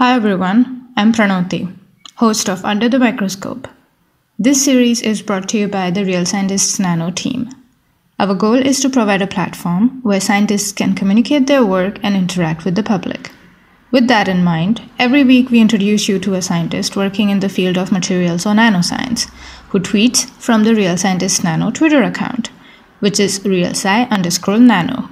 Hi everyone, I'm Pranoti, host of Under the Microscope. This series is brought to you by the Real Scientists Nano team. Our goal is to provide a platform where scientists can communicate their work and interact with the public. With that in mind, every week we introduce you to a scientist working in the field of materials or nanoscience who tweets from the Real Scientists Nano Twitter account, which is realsci underscore nano.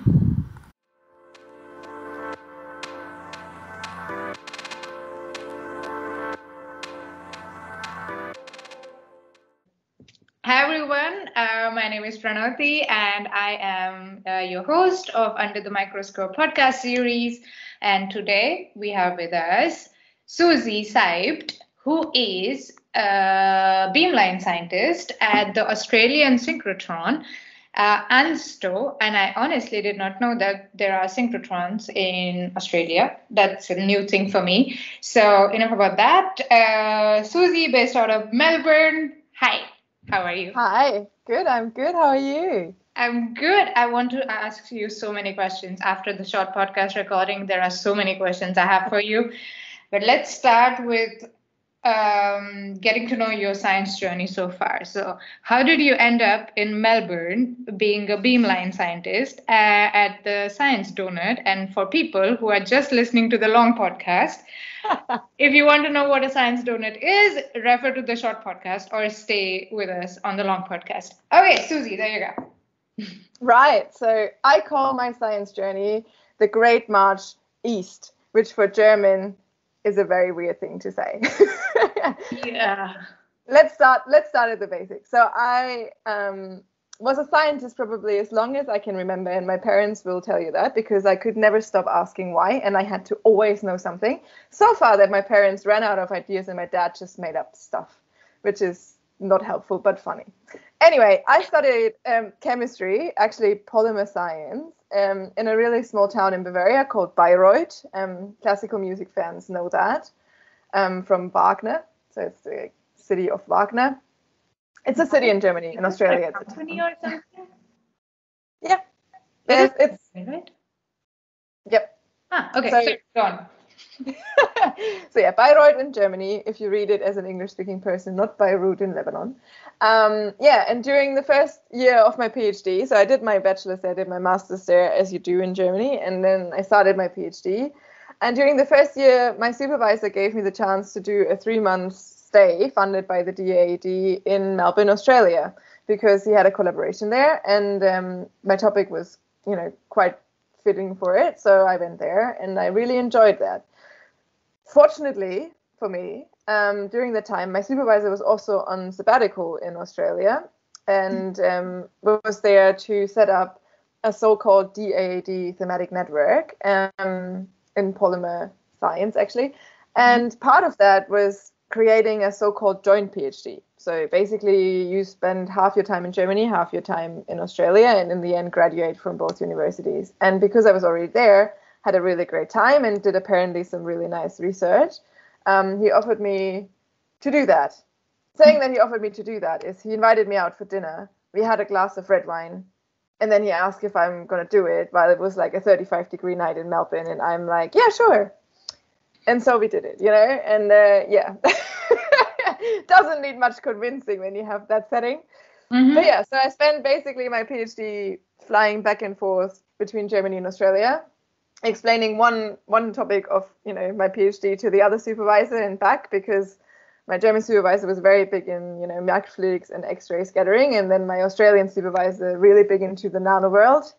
Name is Pranoti and I am uh, your host of Under the Microscope podcast series. And today we have with us Susi Seibt, who is a beamline scientist at the Australian synchrotron. Uh, ANSTO, and I honestly did not know that there are synchrotrons in Australia. That's a new thing for me. So, enough about that. Uh, Susi, based out of Melbourne. Hi. How are you? Hi, good. I'm good. How are you? I'm good. I want to ask you so many questions. After the short podcast recording, there are so many questions I have for you. But let's start with um, getting to know your science journey so far. So, how did you end up in Melbourne being a beamline scientist uh, at the Science Donut? And for people who are just listening to the long podcast, if you want to know what a science donut is, refer to the short podcast or stay with us on the long podcast. Okay, Susi, there you go. Right. So I call my science journey the Great March East, which for German is a very weird thing to say. yeah. Let's start. Let's start at the basics. So I um, was a scientist probably as long as I can remember, and my parents will tell you that because I could never stop asking why, and I had to always know something. So far that my parents ran out of ideas, and my dad just made up stuff, which is not helpful but funny. Anyway, I studied um, chemistry, actually polymer science, um, in a really small town in Bavaria called Bayreuth. Um, classical music fans know that um, from Wagner, so it's the city of Wagner. It's a city in Germany, in Australia. A company or something? Yeah. It's, it's right. Yep. Ah, okay. So- So, go on. so yeah, Bayreuth in Germany, if you read it as an English-speaking person, not Beirut in Lebanon. Um, yeah, and during the first year of my PhD, so I did my bachelor's there, I did my master's there, as you do in Germany, and then I started my PhD. And during the first year, my supervisor gave me the chance to do a three-month stay funded by the DAAD in Melbourne, Australia, because he had a collaboration there, and um, my topic was, you know, quite fitting for it. So I went there, and I really enjoyed that fortunately for me, um, during the time, my supervisor was also on sabbatical in Australia and um, was there to set up a so-called DAAD thematic network um, in polymer science, actually. And part of that was creating a so-called joint PhD. So basically, you spend half your time in Germany, half your time in Australia, and in the end, graduate from both universities. And because I was already there, had a really great time and did apparently some really nice research. Um, he offered me to do that. Saying that he offered me to do that is he invited me out for dinner. We had a glass of red wine, and then he asked if I'm gonna do it while it was like a 35 degree night in Melbourne, and I'm like, yeah, sure. And so we did it, you know, and uh, yeah, doesn't need much convincing when you have that setting. Mhm. But yeah, so I spent basically my PhD flying back and forth between Germany and Australia, explaining one one topic of you know my PhD to the other supervisor and back because my German supervisor was very big in you know microfluidics and X-ray scattering, and then my Australian supervisor really big into the nano world,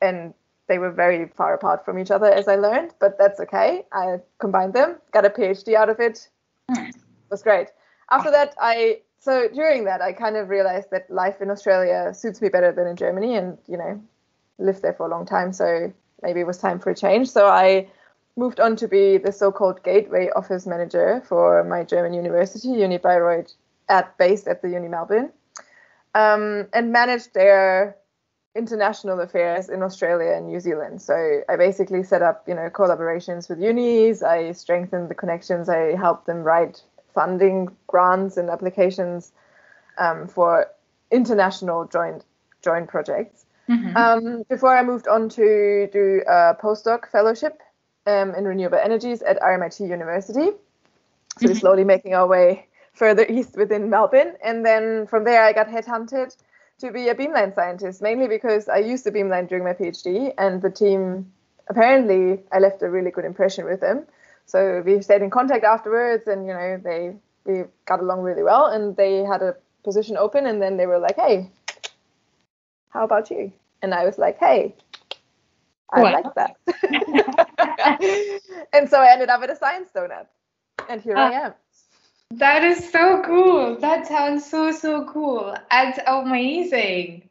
and they were very far apart from each other as I learned, but that's okay. I combined them, got a PhD out of it. Hmm. It was great. After that, I so during that I kind of realized that life in Australia suits me better than in Germany, and you know lived there for a long time, so maybe it was time for a change. So I moved on to be the so-called gateway office manager for my German university, Uni Bayreuth, at based at the Uni Melbourne, um, and managed their international affairs in Australia and New Zealand. So I basically set up, you know, collaborations with unis. I strengthened the connections. I helped them write funding grants and applications um, for international joint joint projects. Mhm. Um, before I moved on to do a postdoc fellowship um, in renewable energies at RMIT University. So we're slowly making our way further east within Melbourne. And then from there, I got headhunted to be a beamline scientist, mainly because I used the beamline during my PhD, and the team apparently I left a really good impression with them. So we stayed in contact afterwards, and you know they we got along really well, and they had a position open, and then they were like, "Hey, how about you?" And I was like, "Hey, I Wow. like that." and so I ended up at a science donut, and here I Ah. am. That is so cool. That sounds so so cool. That's amazing.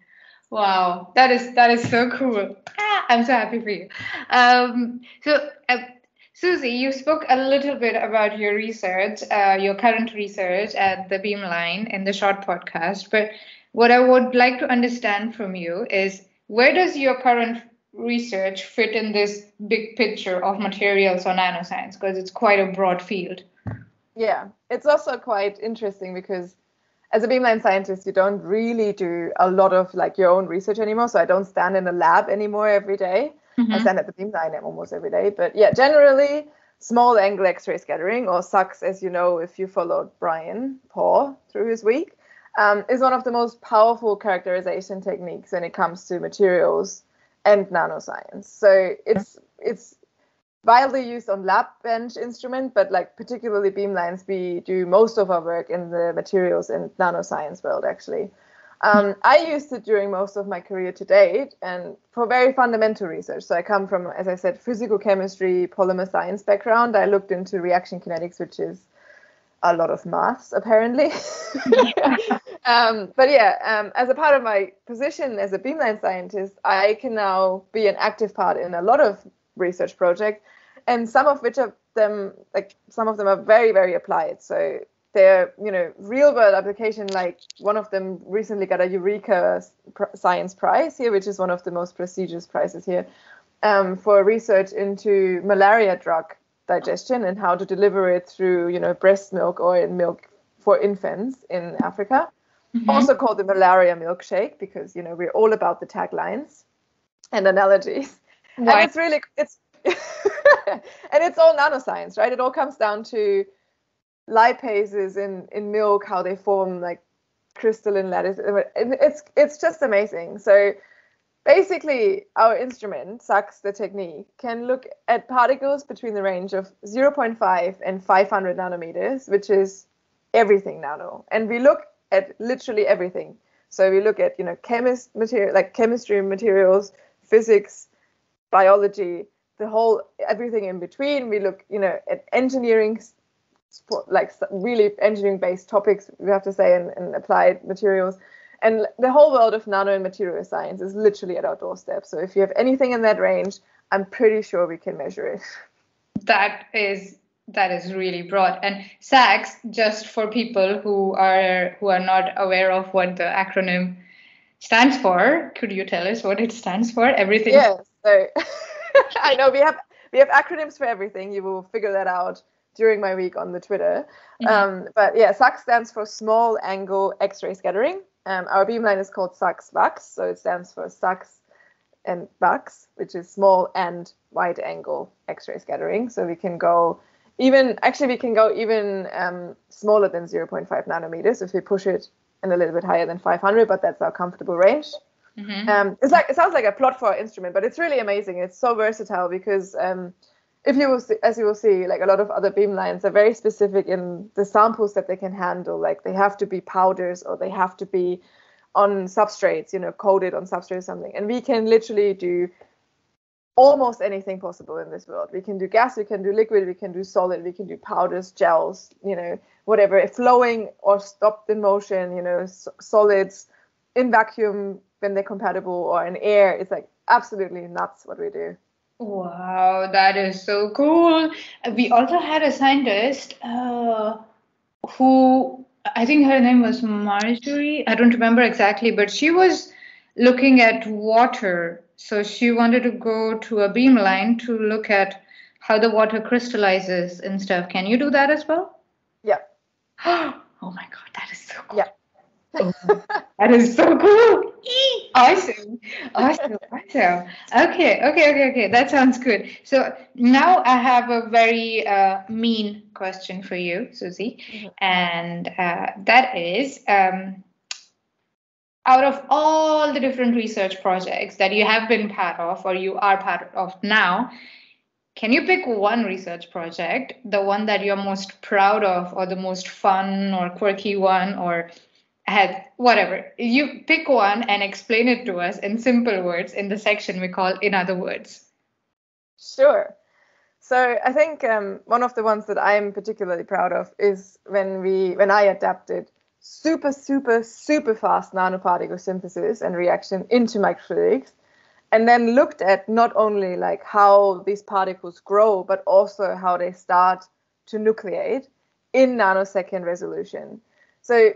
Wow, that is that is so cool. Ah, I'm so happy for you. Um, so, uh, Susi, you spoke a little bit about your research, uh, your current research at the Beamline in the short podcast. But what I would like to understand from you is where does your current research fit in this big picture of materials or nanoscience? Because it's quite a broad field. Yeah, it's also quite interesting because as a beamline scientist, you don't really do a lot of like your own research anymore. So I don't stand in a lab anymore every day. I Mhm. stand at the beamline almost every day. But yeah, generally, small angle X-ray scattering, or SAXS, as you know, if you followed Brian Paul through his week, um, is one of the most powerful characterization techniques when it comes to materials and nanoscience. So it's it's widely used on lab bench instrument, but like particularly beamlines, we do most of our work in the materials and nanoscience world actually. Um, I used it during most of my career to date and for very fundamental research. So I come from, as I said, physical chemistry, polymer science background. I looked into reaction kinetics, which is a lot of maths apparently. um, but yeah, um, as a part of my position as a beamline scientist, I can now be an active part in a lot of research projects, and some of which of them, like some of them, are very very applied. So they're you know real world application. Like one of them recently got a Eureka Science Prize here, which is one of the most prestigious prizes here, um, for research into malaria drug digestion and how to deliver it through you know breast milk or in milk for infants in Africa. Mhm. Also called the malaria milkshake because you know we're all about the taglines and analogies. Why? And it's really it's and it's all nanoscience, right? It all comes down to lipases in in milk, how they form like crystalline lattice. It's it's just amazing. So basically, our instrument, SAXS the technique, can look at particles between the range of 0.5 and 500 nanometers, which is everything nano. And we look at literally everything. So we look at you know chemist material like chemistry materials, physics, biology, the whole everything in between. We look you know at engineering, like really engineering based topics. We have to say and, and applied materials. And the whole world of nano and material science is literally at our doorstep. So if you have anything in that range, I'm pretty sure we can measure it. That is that is really broad. And SAXS, just for people who are who are not aware of what the acronym stands for, could you tell us what it stands for? Everything. Yes. So I know we have we have acronyms for everything. You will figure that out during my week on the Twitter. Mhm. Um, but yeah, SAXS stands for Small Angle X-ray Scattering. Um, our beamline is called WAXS, so it stands for SAXS and VAX, which is small and wide angle X-ray scattering. So we can go even actually we can go even um, smaller than 0.5 nanometers if we push it and a little bit higher than 500, but that's our comfortable range. Mhm. Um, it's like it sounds like a plot for our instrument, but it's really amazing. It's so versatile because um, if you will see, as you will see, like a lot of other beamlines are very specific in the samples that they can handle. Like they have to be powders or they have to be on substrates, you know, coated on substrate or something. And we can literally do almost anything possible in this world. We can do gas, we can do liquid, we can do solid, we can do powders, gels, you know, whatever, flowing or stopped in motion, you know, solids in vacuum when they're compatible or in air. It's like absolutely nuts what we do. Wow, that is so cool. We also had a scientist uh, who I think her name was Marjorie. I don't remember exactly, but she was looking at water. So she wanted to go to a beamline to look at how the water crystallizes and stuff. Can you do that as well? Yeah. Oh my God, that is so cool. Yeah. That is so cool. Awesome. Awesome. Awesome. Okay. Okay. Okay. Okay. That sounds good. So now I have a very uh, mean question for you, Susi. Mm-hmm. And uh, that is um, out of all the different research projects that you have been part of or you are part of now, can you pick one research project, the one that you're most proud of, or the most fun or quirky one, or had whatever? You pick one and explain it to us in simple words in the section we call In Other Words. Sure. So I think um, one of the ones that I'm particularly proud of is when we when I adapted super super super fast nanoparticle synthesis and reaction into microfluidics and then looked at not only like how these particles grow but also how they start to nucleate in nanosecond resolution so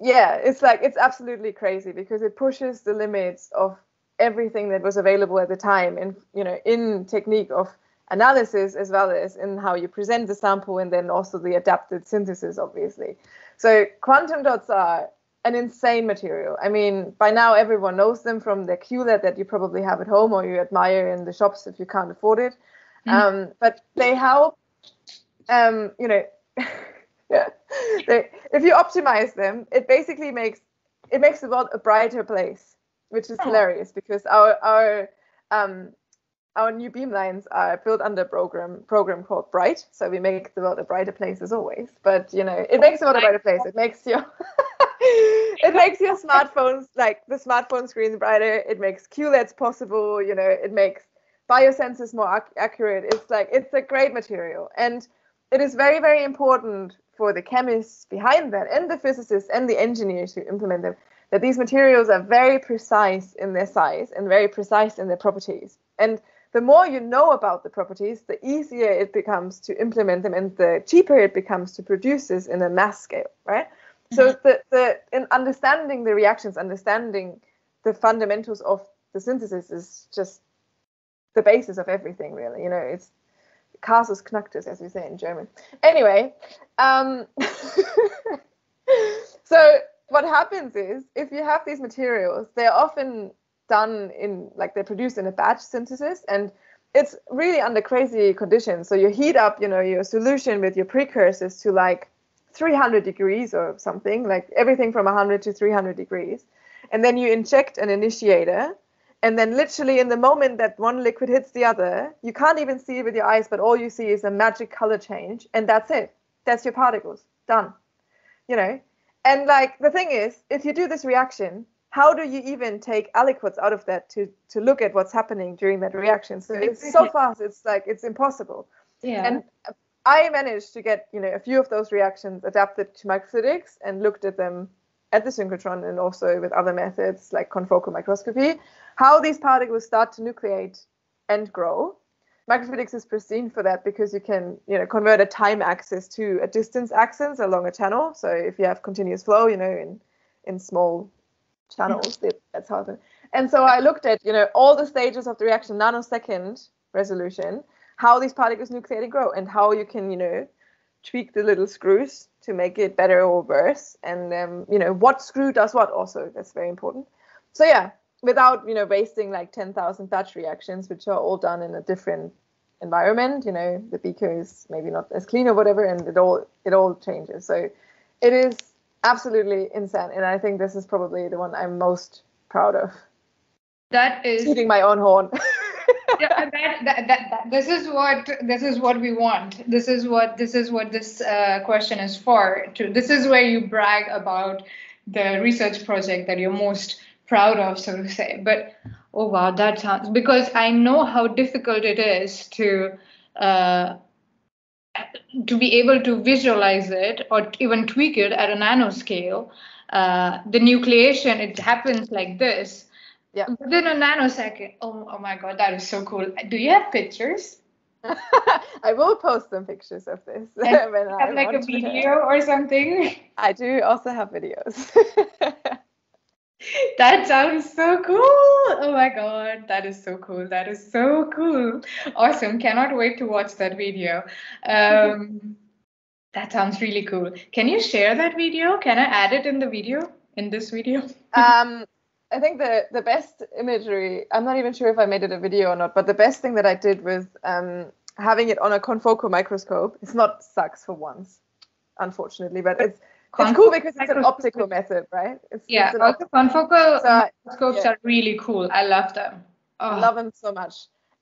yeah it's like it's absolutely crazy because it pushes the limits of everything that was available at the time and you know in technique of analysis as well as in how you present the sample and then also the adapted synthesis obviously so quantum dots are an insane material. I mean, by now everyone knows them from the QLED that you probably have at home or you admire in the shops if you can't afford it. Mm. Um, but they help, um, you know, yeah, they, if you optimize them, it basically makes it makes the world a brighter place, which is oh. hilarious because our our um, our new beamlines are built under a program program called Bright. So we make the world a brighter place as always. But you know, it makes the world a brighter place. It makes your it makes your smartphones like the smartphone screen brighter. It makes QLEDs possible. You know, it makes biosensors more ac- accurate. It's like it's a great material, and it is very very important for the chemists behind that and the physicists and the engineers who implement them that these materials are very precise in their size and very precise in their properties and the more you know about the properties, the easier it becomes to implement them and the cheaper it becomes to produce this in a mass scale, right? Mm-hmm. So the, the in understanding the reactions, understanding the fundamentals of the synthesis is just the basis of everything, really. You know, it's casus knucktus, as we say in German. Anyway, um, so what happens is if you have these materials, they're often done in like they're produced in a batch synthesis and it's really under crazy conditions so you heat up you know your solution with your precursors to like 300 degrees or something like everything from 100 to 300 degrees and then you inject an initiator and then literally in the moment that one liquid hits the other you can't even see it with your eyes but all you see is a magic color change and that's it. That's your particles. Done. You know? And like the thing is if you do this reaction how do you even take aliquots out of that to to look at what's happening during that reaction? So it's so fast it's like it's impossible. Yeah. And i managed to get you know a few of those reactions adapted to microfluidics and looked at them at the synchrotron and also with other methods like confocal microscopy how these particles start to nucleate and grow microfluidics is pristine for that because you can you know convert a time axis to a distance axis along a channel so if you have continuous flow you know in in small channels. That's how it. And so I looked at you know all the stages of the reaction, nanosecond resolution, how these particles nucleate and grow, and how you can you know tweak the little screws to make it better or worse, and um, you know what screw does what. Also, that's very important. So yeah, without you know wasting like 10,000 batch reactions, which are all done in a different environment. You know the beaker is maybe not as clean or whatever, and it all it all changes. So it is absolutely insane. And I think this is probably the one I'm most proud of. That is shooting my own horn. yeah, that, that, that, that, this is what this is what we want. This is what this is what this uh, question is for. To this is where you brag about the research project that you're most proud of, so to say. But oh wow, that sounds because I know how difficult it is to uh, to be able to visualize it or even tweak it at a nanoscale, uh, the nucleation, it happens like this. Yeah. Within a nanosecond. Oh, oh my God, that is so cool. Do you have pictures? I will post some pictures of this. when have like a video or something? I do also have videos that sounds so cool. Oh my god, that is so cool. That is so cool. Awesome. Cannot wait to watch that video. Um, that sounds really cool. Can you share that video? Can I add it in the video? in this video? um, I think the the best imagery. I'm not even sure if I made it a video or not, but the best thing that I did was um, having it on a confocal microscope. It's not SAXS for once, unfortunately, but it's it's cool because it's an optical method, right? It's, yeah, it's also confocal so, microscopes yeah. are really cool. I love them. Oh. I love them so much.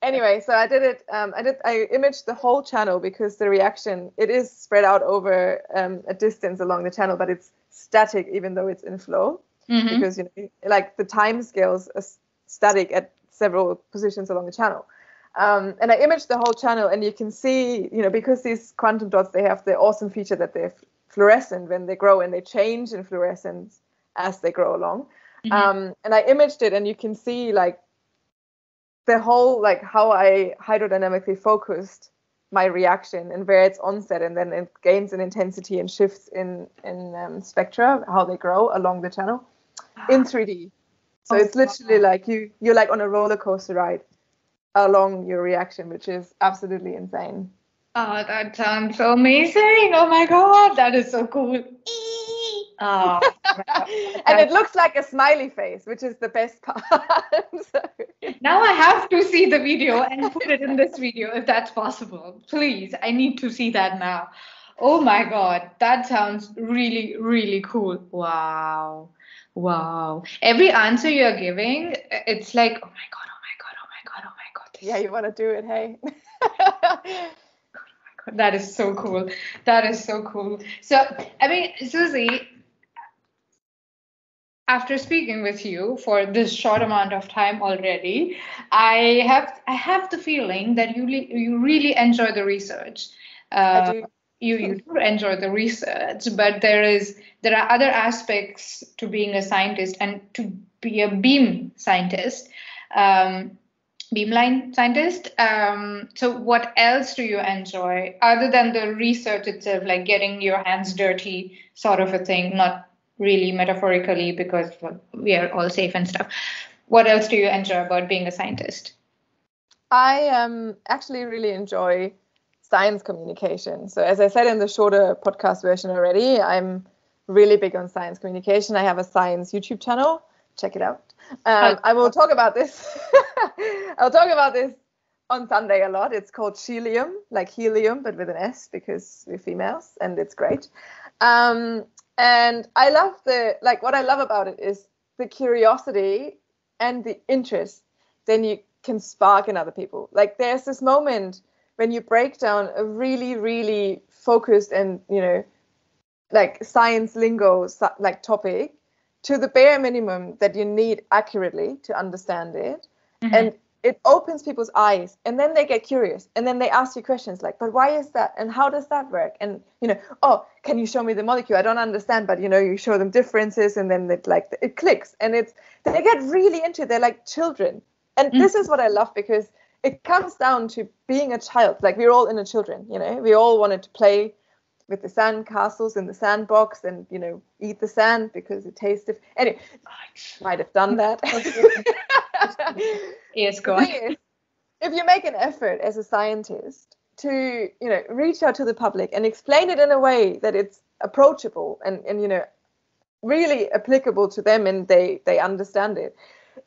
Anyway, so I did it. Um, I did. I imaged the whole channel because the reaction it is spread out over um, a distance along the channel, but it's static even though it's in flow mm-hmm. because you know, like the time scales are static at several positions along the channel. Um, and I imaged the whole channel, and you can see, you know, because these quantum dots, they have the awesome feature that they're fluorescent when they grow, and they change in fluorescence as they grow along. Mm-hmm. Um, and I imaged it, and you can see like the whole like how I hydrodynamically focused my reaction and where it's onset, and then it gains in intensity and shifts in in um, spectra, how they grow along the channel in 3D. So oh, it's literally wow. like you you're like on a roller coaster ride along your reaction, which is absolutely insane. Oh, that sounds so amazing! Oh my god, that is so cool. Oh, and it looks like a smiley face, which is the best part. so. Now I have to see the video and put it in this video if that's possible. Please, I need to see that now. Oh my god, that sounds really, really cool. Wow. Wow. Every answer you're giving, it's like, oh my god, oh my god, oh my god, oh my god. Yeah, you want to do it, hey? that is so cool. That is so cool. So, I mean, Susi, after speaking with you for this short amount of time already, I have I have the feeling that you you really enjoy the research. Uh, you, you do enjoy the research, but there is there are other aspects to being a scientist and to be a beam scientist, um, beamline scientist. Um, so what else do you enjoy other than the research itself, like getting your hands dirty, sort of a thing, not really metaphorically because we are all safe and stuff. What else do you enjoy about being a scientist? I um, actually really enjoy science communication. So, as I said in the shorter podcast version already, I'm really big on science communication. I have a science YouTube channel. Check it out. Um, I will talk about this. I'll talk about this on Sunday a lot. It's called Helium, like helium, but with an S because we're females, and it's great. Um, and I love the like what I love about it is the curiosity and the interest. Then you can spark in other people. Like there's this moment when you break down a really really focused and you know like science lingo like topic to the bare minimum that you need accurately to understand it mm-hmm. and it opens people's eyes and then they get curious and then they ask you questions like but why is that and how does that work and you know oh can you show me the molecule i don't understand but you know you show them differences and then it like it clicks and it's they get really into it they're like children and mm-hmm. this is what i love because it comes down to being a child. Like we're all inner children, you know. We all wanted to play with the sand castles in the sandbox and you know eat the sand because it tastes tasted. Anyway, might have done that. yes, go on. Is, if you make an effort as a scientist to you know reach out to the public and explain it in a way that it's approachable and and you know really applicable to them and they they understand it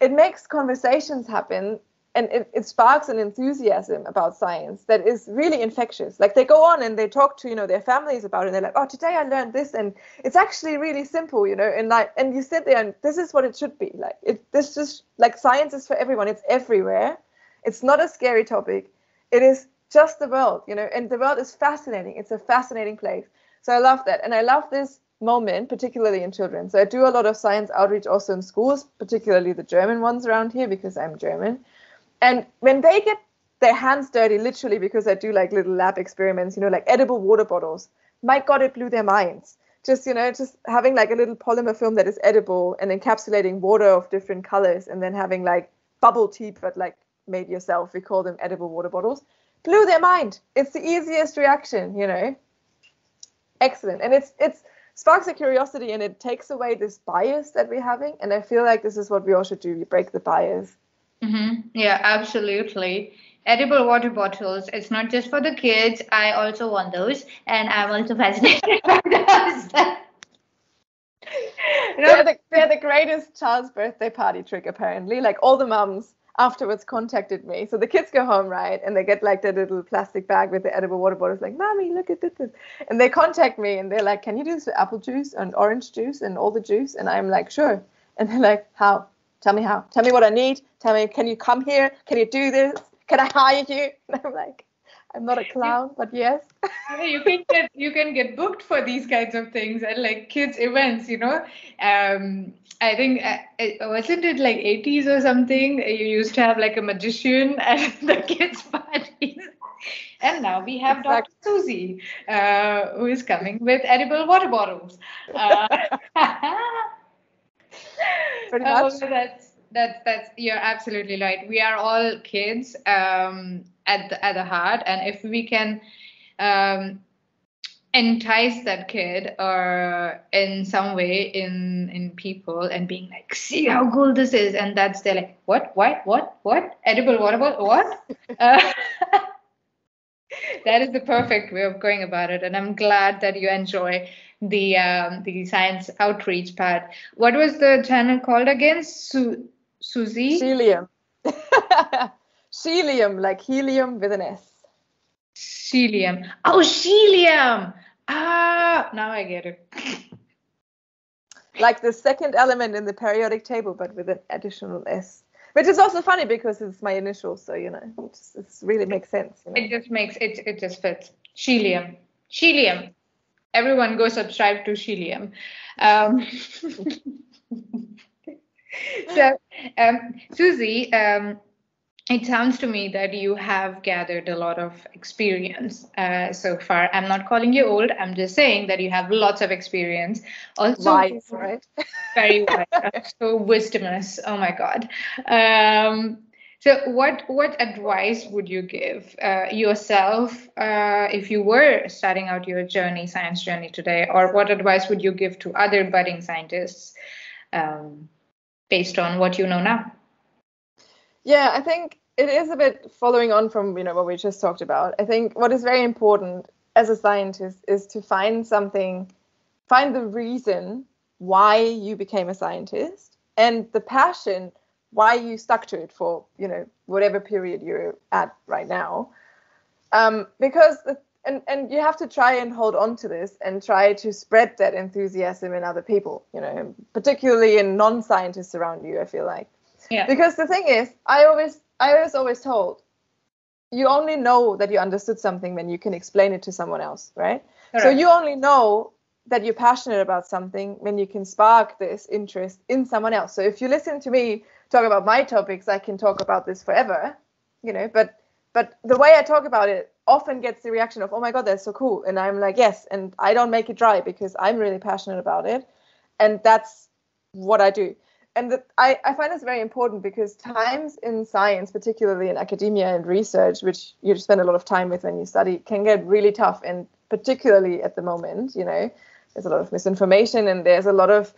it makes conversations happen and it, it, sparks an enthusiasm about science that is really infectious. Like they go on and they talk to you know their families about it. And they're like oh today i learned this and it's actually really simple you know and like and you sit there and this is what it should be. Like it this just like science is for everyone. It's everywhere. It's not a scary topic. It is just the world you know and the world is fascinating. It's a fascinating place. So i love that. And i love this moment particularly in children. So i do a lot of science outreach also in schools particularly the german ones around here because i'm german and when they get their hands dirty, literally because I do like little lab experiments, you know, like edible water bottles, my God, it blew their minds. Just, you know, just having like a little polymer film that is edible and encapsulating water of different colors and then having like bubble tea, but like made yourself. We call them edible water bottles. Blew their mind. It's the easiest reaction, you know. Excellent. And it's it's sparks a curiosity and it takes away this bias that we're having. And I feel like this is what we all should do. We break the bias Mm-hmm. Yeah, absolutely. Edible water bottles. It's not just for the kids. I also want those, and I'm also fascinated by those. they're, the, they're the greatest child's birthday party trick, apparently. Like all the mums afterwards contacted me. So the kids go home, right? And they get like the little plastic bag with the edible water bottles, like, Mommy, look at this. And they contact me and they're like, Can you do this with apple juice and orange juice and all the juice? And I'm like, Sure. And they're like, How? Tell me how. Tell me what I need. Tell me, can you come here? Can you do this? Can I hire you? And I'm like, I'm not a clown, but yes. you can get you can get booked for these kinds of things and like kids events, you know. Um, I think uh, wasn't it like 80s or something? You used to have like a magician at the kids' parties. And now we have exactly. Dr. Susi, uh, who is coming with edible water bottles. Uh, Pretty much. Oh, that's that's that's you're absolutely right. We are all kids um, at the, at the heart, and if we can um, entice that kid or in some way in in people and being like see how cool this is and that's they're like what what what what edible what about what uh, that is the perfect way of going about it and i'm glad that you enjoy the um, the science outreach part what was the channel called again Su- susi Celium. Celium, like helium with an S. Celium. Oh, Celium. Ah, now I get it. like the second element in the periodic table, but with an additional S. Which is also funny because it's my initials, so you know, it, just, it really makes sense. You know? It just makes it. It just fits. Celium. Celium. Everyone go subscribe to Celium. Um, so, um, Susi, um, it sounds to me that you have gathered a lot of experience uh, so far. I'm not calling you old. I'm just saying that you have lots of experience. Also, wise, right? very wise. so wisdomous. Oh my God. Um, so, what what advice would you give uh, yourself uh, if you were starting out your journey, science journey today, or what advice would you give to other budding scientists um, based on what you know now? Yeah, I think it is a bit following on from you know what we just talked about. I think what is very important as a scientist is to find something, find the reason why you became a scientist and the passion why you stuck to it for you know whatever period you're at right now. Um, because the, and and you have to try and hold on to this and try to spread that enthusiasm in other people. You know, particularly in non-scientists around you. I feel like yeah. Because the thing is, I always I was always told you only know that you understood something when you can explain it to someone else, right? Correct. So you only know that you're passionate about something when you can spark this interest in someone else. So if you listen to me talk about my topics, I can talk about this forever, you know, but but the way I talk about it often gets the reaction of, "Oh my god, that's so cool." And I'm like, "Yes," and I don't make it dry because I'm really passionate about it. And that's what I do and the, I, I find this very important because times in science, particularly in academia and research, which you spend a lot of time with when you study, can get really tough. And particularly at the moment, you know, there's a lot of misinformation and there's a lot of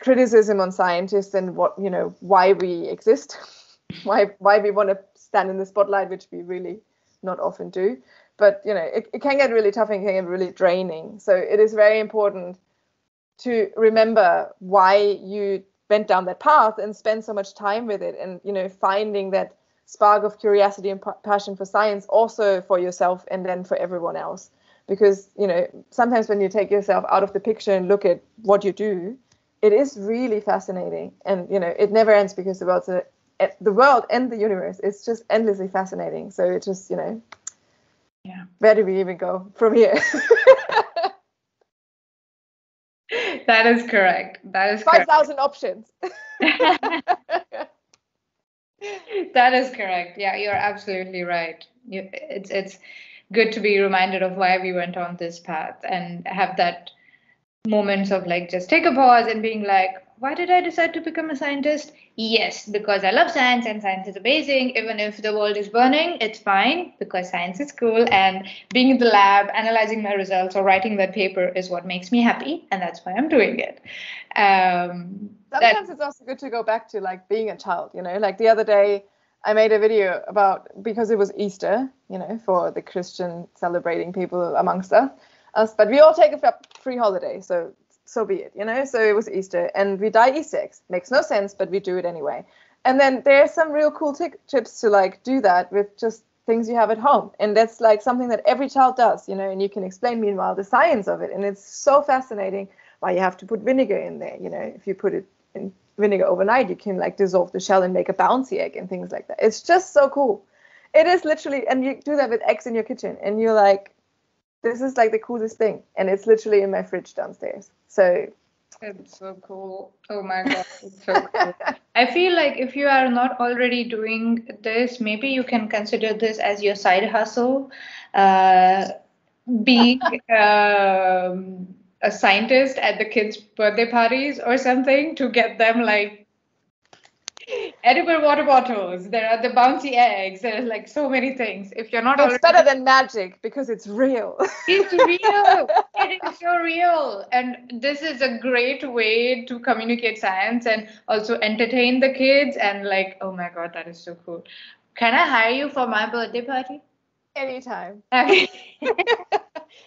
criticism on scientists and what you know why we exist, why why we want to stand in the spotlight, which we really not often do. But you know, it, it can get really tough and can get really draining. So it is very important to remember why you went down that path and spent so much time with it and you know finding that spark of curiosity and passion for science also for yourself and then for everyone else because you know sometimes when you take yourself out of the picture and look at what you do it is really fascinating and you know it never ends because the world's a, eh, the world and the universe is just endlessly fascinating so it just you know yeah where do we even go from here that is correct. That is five thousand options. that is correct. Yeah, you're absolutely right. You, it's it's good to be reminded of why we went on this path and have that moments of like just take a pause and being like, why did I decide to become a scientist? Yes, because I love science and science is amazing. Even if the world is burning, it's fine because science is cool. And being in the lab, analyzing my results, or writing that paper is what makes me happy. And that's why I'm doing it. Um, Sometimes it's also good to go back to like being a child, you know, like the other day. I made a video about because it was Easter, you know, for the Christian celebrating people amongst us. Us but we all take a free holiday, so so be it, you know. So it was Easter, and we dye Easter eggs. Makes no sense, but we do it anyway. And then there's some real cool t- tips to like do that with just things you have at home, and that's like something that every child does, you know. And you can explain meanwhile the science of it, and it's so fascinating why you have to put vinegar in there. You know, if you put it in vinegar overnight, you can like dissolve the shell and make a bouncy egg and things like that. It's just so cool. It is literally, and you do that with eggs in your kitchen, and you're like, this is like the coolest thing, and it's literally in my fridge downstairs. So it's so cool. Oh my god, it's so cool. I feel like if you are not already doing this, maybe you can consider this as your side hustle. Uh, being um, a scientist at the kids' birthday parties or something to get them like edible water bottles. There are the bouncy eggs. There's like so many things. If you're not, it's already... better than magic because it's real. it's real. it is so real, and this is a great way to communicate science and also entertain the kids. And like, oh my god, that is so cool. Can I hire you for my birthday party? Anytime. Okay.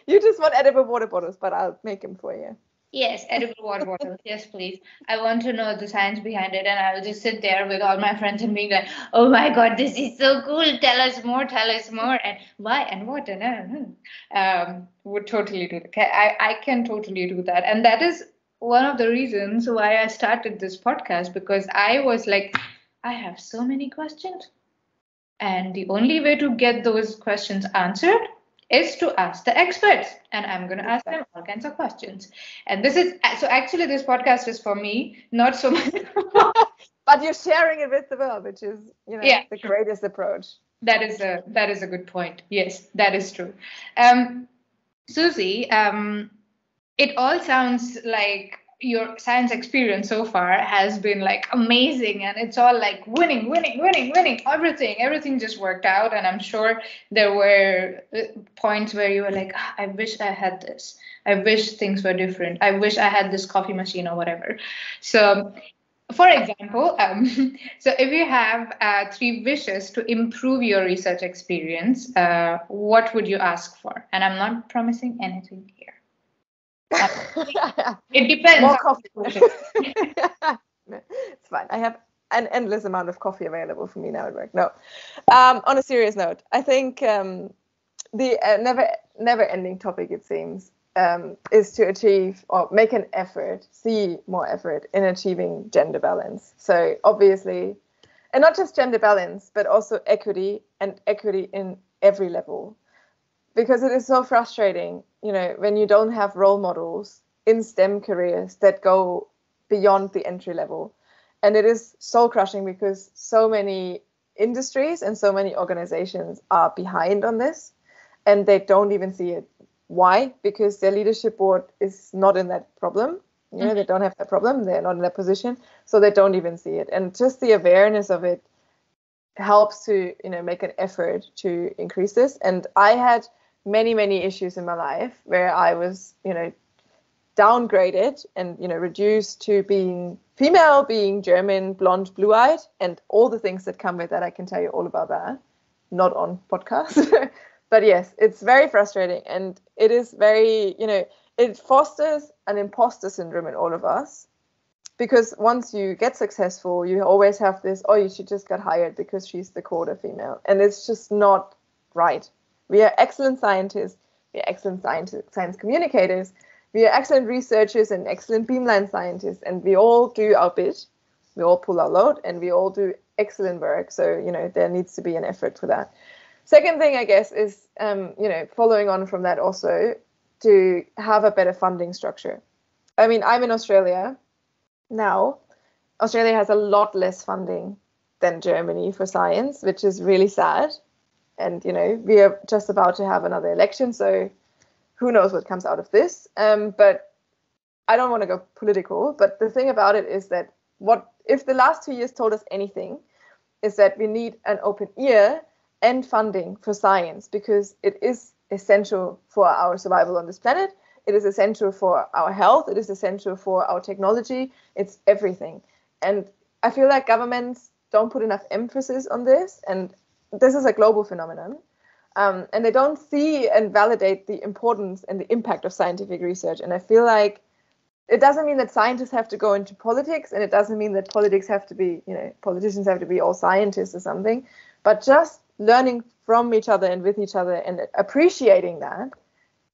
you just want edible water bottles, but I'll make them for you. Yes, edible water bottles. Yes, please. I want to know the science behind it, and I'll just sit there with all my friends and be like, "Oh my God, this is so cool! Tell us more. Tell us more. And why and what and uh, um, would totally do that. I I can totally do that, and that is one of the reasons why I started this podcast because I was like, I have so many questions, and the only way to get those questions answered is to ask the experts and i'm going to ask them all kinds of questions. And this is so actually this podcast is for me not so much but you're sharing it with the world which is you know yeah. the greatest approach. That is a that is a good point. Yes that is true. Um susi um it all sounds like your science experience so far has been like amazing and it's all like winning winning winning winning everything everything just worked out and i'm sure there were uh, points where you were like oh, i wish i had this. I wish things were different. I wish i had this coffee machine or whatever. So for example um, so if you have uh, three wishes to improve your research experience uh, what would you ask for? And i'm not promising anything here it depends. More coffee. it's fine. I have an endless amount of coffee available for me now at work. No. Um, on a serious note, I think um, the uh, never never ending topic it seems um, is to achieve or make an effort, see more effort in achieving gender balance. So obviously, and not just gender balance, but also equity and equity in every level because it is so frustrating, you know, when you don't have role models in STEM careers that go beyond the entry level. And it is soul crushing because so many industries and so many organizations are behind on this and they don't even see it. Why? Because their leadership board is not in that problem. You know, mm-hmm. they don't have that problem. They're not in that position. So they don't even see it. And just the awareness of it helps to, you know, make an effort to increase this. And I had many many issues in my life where I was you know downgraded and you know reduced to being female, being German, blonde, blue-eyed, and all the things that come with that. I can tell you all about that, not on podcast. but yes, it's very frustrating, and it is very you know it fosters an imposter syndrome in all of us because once you get successful, you always have this, oh, you should just get hired because she's the quarter female, and it's just not right. We are excellent scientists. We are excellent science, science communicators. We are excellent researchers and excellent beamline scientists. And we all do our bit. We all pull our load and we all do excellent work. So, you know, there needs to be an effort for that. Second thing, I guess, is, um, you know, following on from that also to have a better funding structure. I mean, I'm in Australia now. Australia has a lot less funding than Germany for science, which is really sad and you know we are just about to have another election, so who knows what comes out of this? Um, but I don't want to go political. But the thing about it is that what if the last two years told us anything, is that we need an open ear and funding for science because it is essential for our survival on this planet. It is essential for our health. It is essential for our technology. It's everything. And I feel like governments don't put enough emphasis on this. And this is a global phenomenon. Um, and they don't see and validate the importance and the impact of scientific research. And I feel like it doesn't mean that scientists have to go into politics and it doesn't mean that politics have to be you know politicians have to be all scientists or something but just learning from each other and with each other and appreciating that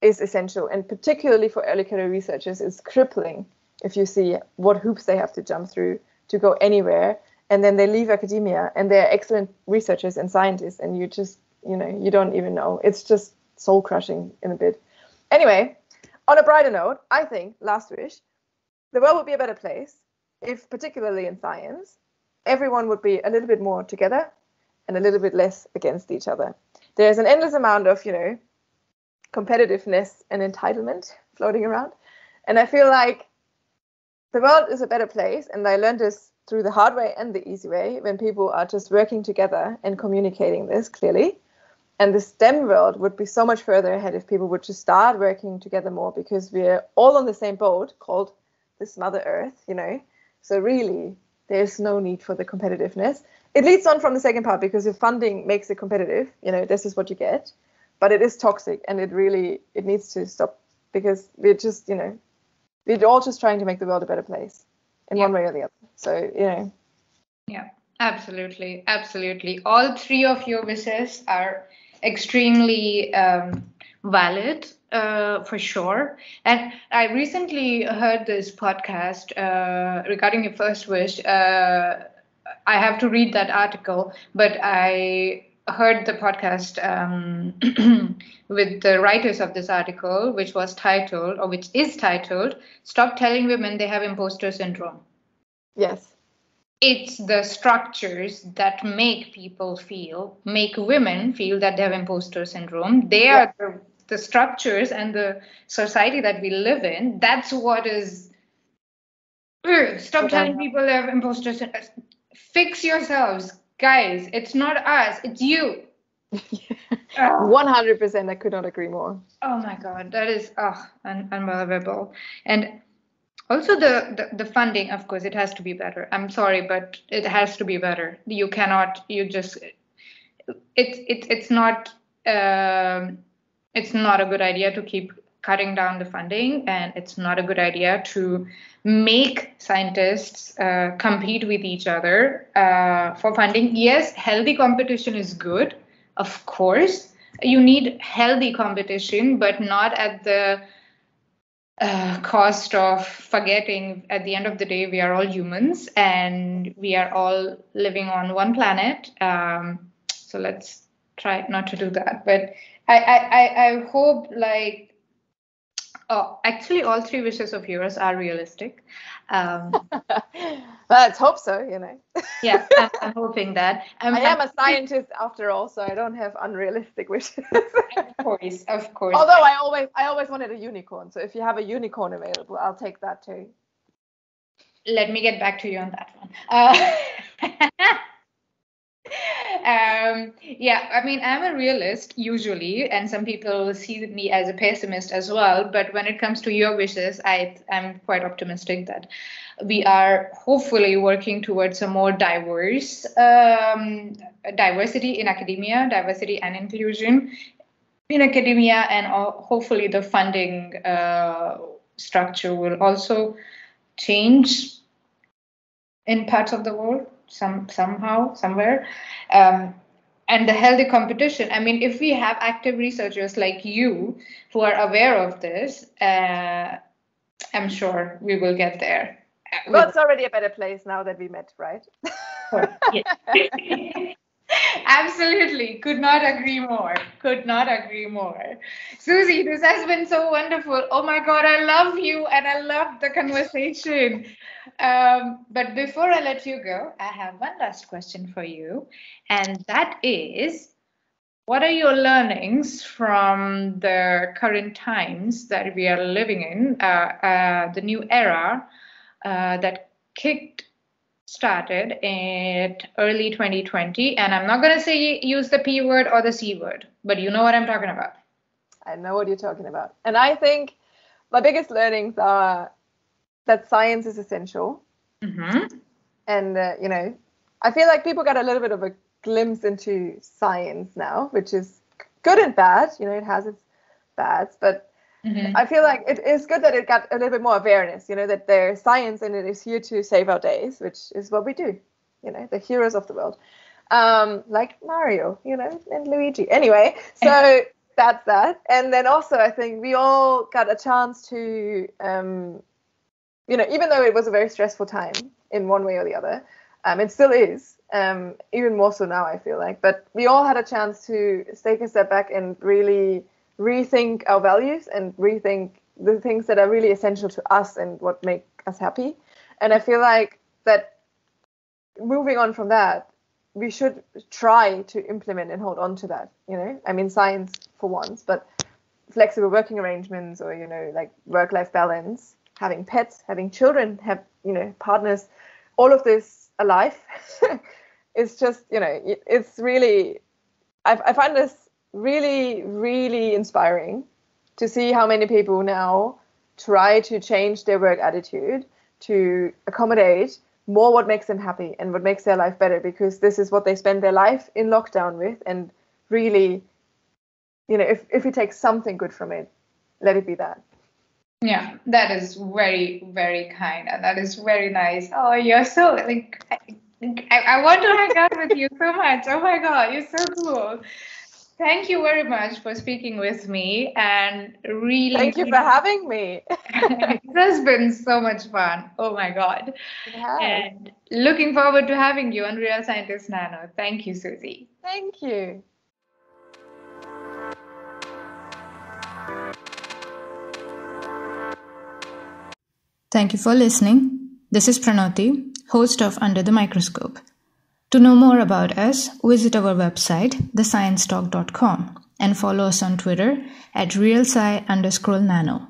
is essential and particularly for early career researchers is crippling if you see what hoops they have to jump through to go anywhere and then they leave academia and they're excellent researchers and scientists and you just you know you don't even know it's just soul crushing in a bit anyway on a brighter note i think last wish the world would be a better place if, particularly in science, everyone would be a little bit more together and a little bit less against each other. There's an endless amount of, you know, competitiveness and entitlement floating around. And I feel like the world is a better place. And I learned this through the hard way and the easy way when people are just working together and communicating this clearly. And the STEM world would be so much further ahead if people would just start working together more because we're all on the same boat called this Mother Earth, you know. So really, there's no need for the competitiveness. It leads on from the second part because if funding makes it competitive, you know, this is what you get. But it is toxic, and it really it needs to stop because we're just, you know, we're all just trying to make the world a better place in yeah. one way or the other. So you know. Yeah, absolutely, absolutely. All three of your wishes are extremely um, valid uh, for sure. And I recently heard this podcast uh, regarding your first wish. Uh, I have to read that article, but I heard the podcast um, with the writers of this article, which was titled, or which is titled, Stop Telling Women They Have Imposter Syndrome. Yes. It's the structures that make people feel, make women feel that they have imposter syndrome. They yeah. are the the structures and the society that we live in that's what is ugh, stop telling people they have imposter syndrome fix yourselves guys it's not us it's you. 100% i could not agree more. Oh my god that is oh, un- unbelievable. And also the, the, the funding of course it has to be better. I'm sorry but it has to be better. You cannot you just it's it, it's not um, it's not a good idea to keep cutting down the funding and it's not a good idea to make scientists uh, compete with each other uh, for funding. Yes healthy competition is good of course. You need healthy competition but not at the uh, cost of forgetting. At the end of the day we are all humans and we are all living on one planet. Um, so let's try not to do that. But I, I, I hope like oh actually all three wishes of yours are realistic. Um, Let's hope so, you know. yeah, I'm, I'm, hoping that. I'm, I am a scientist after all, so I don't have unrealistic wishes. of course, of course. Although I always I always wanted a unicorn, so if you have a unicorn available, I'll take that too. Let me get back to you on that one. Uh, um, yeah, I mean, I'm a realist usually, and some people see me as a pessimist as well. But when it comes to your wishes, I am quite optimistic that we are hopefully working towards a more diverse um, diversity in academia, diversity and inclusion in academia, and hopefully the funding uh, structure will also change in parts of the world some somehow somewhere. Um, and the healthy competition i mean if we have active researchers like you who are aware of this uh, i'm sure we will get there. Well it's already a better place now that we met right Absolutely. Could not agree more. Could not agree more. Susi, this has been so wonderful. Oh my God, I love you and I love the conversation. Um, but before I let you go, I have one last question for you. And that is what are your learnings from the current times that we are living in, uh, uh, the new era uh, that kicked started at early 2020 and i'm not going to say use the p word or the c word but you know what i'm talking about. I know what you're talking about. And i think my biggest learnings are that science is essential. Mm-hmm. and uh, you know i feel like people got a little bit of a glimpse into science now which is good and bad you know it has its bads but mm-hmm. I feel like it is good that it got a little bit more awareness, you know, that there's science and it is here to save our days, which is what we do, you know, the heroes of the world. Um, like Mario, you know, and Luigi. Anyway, so that's that. And then also, I think we all got a chance to, um, you know, even though it was a very stressful time in one way or the other, um, it still is, um, even more so now, I feel like. But we all had a chance to take a step back and really rethink our values and rethink the things that are really essential to us and what make us happy. And I feel like that moving on from that, we should try to implement and hold on to that. You know, I mean, science for once, but flexible working arrangements or you know, like work-life balance, having pets, having children, have you know, partners, all of this alive. it's just you know, it's really. I, I find this really, really inspiring to see how many people now try to change their work attitude to accommodate more what makes them happy and what makes their life better because this is what they spend their life in lockdown with and really you know if, if we take something good from it let it be that. Yeah that is very very kind and that is very nice. Oh you're so like I, I want to hang out with you so much. Oh my god you're so cool Thank you very much for speaking with me and really. Thank you for having me. it has been so much fun. Oh my God. And looking forward to having you on Real Scientist Nano. Thank you, Susi. Thank you. Thank you for listening. This is Pranoti, host of Under the Microscope. To know more about us, visit our website, thesciencetalk.com, and follow us on Twitter at realsci underscore nano.